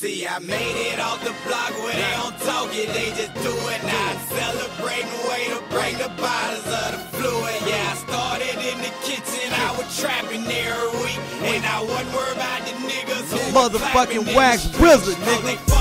See, I made it off the block where they don't talk it, they just do it. Now I'm celebrating way to break the bottles of the fluid. Yeah, I started in the kitchen, I was trapping every week. And I wasn't worried about the niggas who Motherfucking wax wizard, nigga.